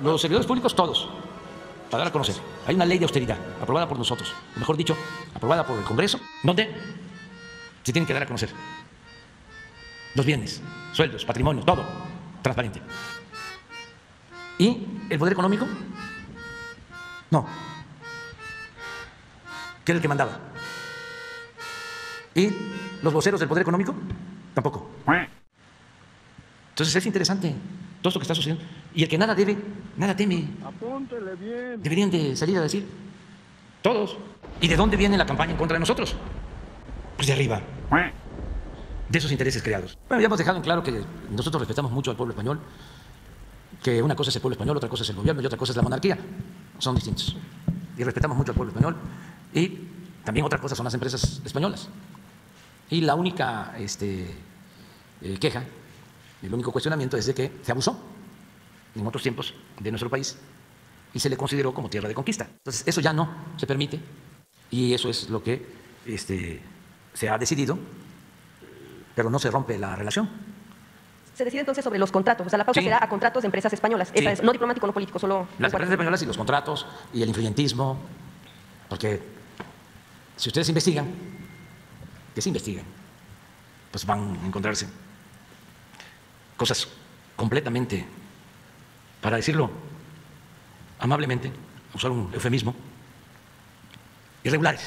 Los servidores públicos, todos, para dar a conocer. Hay una ley de austeridad aprobada por nosotros, o mejor dicho, aprobada por el Congreso, donde se tienen que dar a conocer los bienes, sueldos, patrimonio, todo, transparente. ¿Y el poder económico? No. ¿Qué era el que mandaba? ¿Y los voceros del poder económico? Tampoco. Entonces es interesante todo esto que está sucediendo. Y el que nada debe, nada teme. Apúntele bien. Deberían de salir a decir, todos. ¿Y de dónde viene la campaña en contra de nosotros? Pues de arriba, de esos intereses creados. Bueno, ya hemos dejado en claro que nosotros respetamos mucho al pueblo español, que una cosa es el pueblo español, otra cosa es el gobierno y otra cosa es la monarquía. Son distintos. Y respetamos mucho al pueblo español. Y también otra cosa son las empresas españolas. Y la única este, eh, queja, el único cuestionamiento es de que se abusó en otros tiempos de nuestro país y se le consideró como tierra de conquista. Entonces, eso ya no se permite y eso es lo que este, se ha decidido, pero no se rompe la relación. Se decide entonces sobre los contratos. O sea, la pauta Sí. será a contratos de empresas españolas. Esa Sí. es, no diplomático, no político, solo. Las empresas españolas y los contratos y el influyentismo, porque si ustedes investigan, que se investigan, pues van a encontrarse cosas completamente, para decirlo amablemente, usar un eufemismo, irregulares.